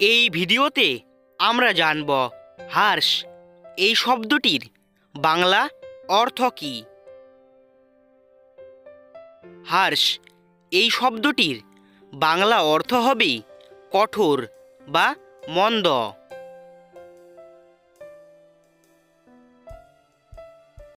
এই ভিডিওতে আমরা জানব হার্স এই শব্দটির বাংলা অর্থ কী? হার্স এই শব্দটির বাংলা অর্থ হবে কঠোর বা মন্দ।